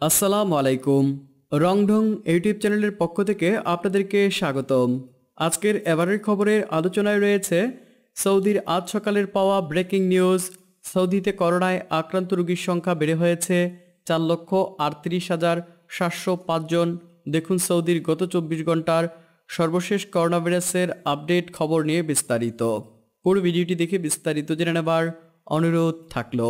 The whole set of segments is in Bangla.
আসসালামু আলাইকুম। রংঢং ইউটিউব চ্যানেলের পক্ষ থেকে আপনাদেরকে স্বাগতম। আজকের এবারের খবরের আলোচনায় রয়েছে, সৌদির আজ সকালের পাওয়া ব্রেকিং নিউজ, সৌদিতে করোনায় আক্রান্ত রোগীর সংখ্যা বেড়ে হয়েছে চার লক্ষ আটত্রিশ হাজার সাতশো পাঁচজন দেখুন সৌদির গত চব্বিশ ঘণ্টার সর্বশেষ করোনা ভাইরাসের আপডেট খবর নিয়ে বিস্তারিত। পুরো ভিডিওটি দেখে বিস্তারিত জেনে নেবার অনুরোধ থাকল।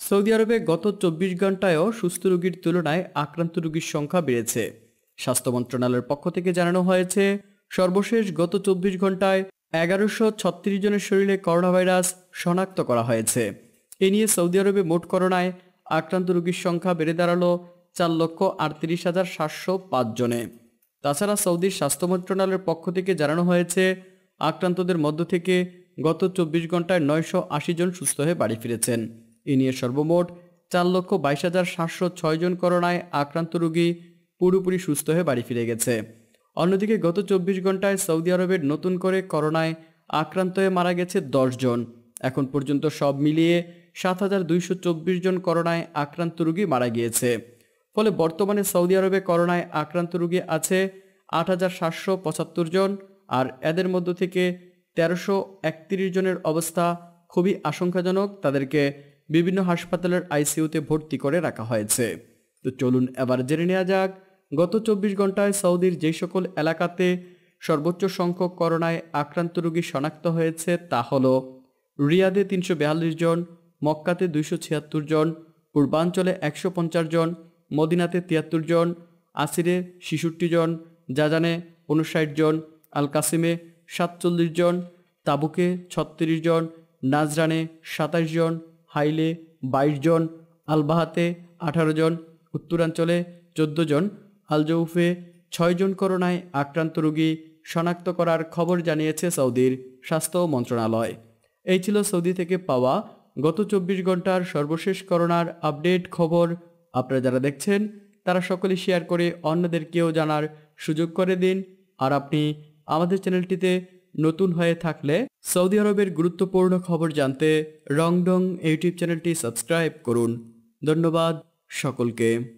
সৌদি আরবে গত চব্বিশ ঘন্টায়ও সুস্থ রোগীর তুলনায় আক্রান্ত রোগীর সংখ্যা বেড়েছে। স্বাস্থ্য মন্ত্রণালয়ের পক্ষ থেকে জানানো হয়েছে, সর্বশেষ গত চব্বিশ ঘন্টায় এগারোশো ছত্রিশ জনের শরীরে করোনা ভাইরাস শনাক্ত করা হয়েছে। এ নিয়ে সৌদি আরবে মোট করোনায় আক্রান্ত রোগীর সংখ্যা বেড়ে দাঁড়াল চার লক্ষ আটত্রিশ হাজার সাতশো পাঁচ জনে। তাছাড়া সৌদির স্বাস্থ্য মন্ত্রণালয়ের পক্ষ থেকে জানানো হয়েছে, আক্রান্তদের মধ্য থেকে গত চব্বিশ ঘন্টায় নয়শো আশি জন সুস্থ হয়ে বাড়ি ফিরেছেন। এ নিয়ে সর্বমোট চার লক্ষ বাইশ হাজার সাতশো ছয় জন করোনায় আক্রান্ত রোগী পুরোপুরি সুস্থ হয়ে বাড়ি ফিরে গেছে। অন্যদিকে গত চব্বিশ ঘন্টায় সৌদি আরবের নতুন করে করোনায় আক্রান্ত হয়ে মারা গেছে জন। এখন পর্যন্ত সব মিলিয়ে সাত হাজার দুইশো চব্বিশ জন করোনায় আক্রান্ত রোগী মারা গিয়েছে। ফলে বর্তমানে সৌদি আরবে করোনায় আক্রান্ত রোগী আছে আট হাজার সাতশো পঁচাত্তর জন আর এদের মধ্য থেকে তেরোশো একত্রিশ জনের অবস্থা খুবই আশঙ্কাজনক। তাদেরকে বিভিন্ন হাসপাতালের আইসিইউতে ভর্তি করে রাখা হয়েছে। তো চলুন এবার জেনে নেওয়া যাক, গত চব্বিশ ঘন্টায় সৌদির যে সকল এলাকাতে সর্বোচ্চ সংখ্যক করোনায় আক্রান্ত রোগী শনাক্ত হয়েছে তা হল রিয়াদে তিনশো বিয়াল্লিশ জন, মক্কাতে দুইশো ছিয়াত্তর জন, পূর্বাঞ্চলে একশো পঞ্চাশ জন, মদিনাতে তিয়াত্তর জন, আসিরে ছেষট্টি জন, জাজানে উনষাট জন আল কাসিমে সাতচল্লিশ জন, তাবুকে ছত্রিশ জন, নাজরানে সাতাশ জন হাইলে বাইশ জন, আলবাহাতে আঠারো জন, উত্তরাঞ্চলে চোদ্দ জন, আলজৌফে ছয় জন করোনায় আক্রান্ত রোগী শনাক্ত করার খবর জানিয়েছে সৌদির স্বাস্থ্য মন্ত্রণালয়। এই ছিল সৌদি থেকে পাওয়া গত চব্বিশ ঘণ্টার সর্বশেষ করোনার আপডেট খবর। আপনারা যারা দেখছেন, তারা সকলে শেয়ার করে অন্যদেরকেও জানার সুযোগ করে দিন। আর আপনি আমাদের চ্যানেলটিতে নতুন হয়ে থাকলে সৌদি আরবের গুরুত্বপূর্ণ খবর জানতে রংডং ইউটিউব চ্যানেলটি সাবস্ক্রাইব করুন। ধন্যবাদ সকলকে।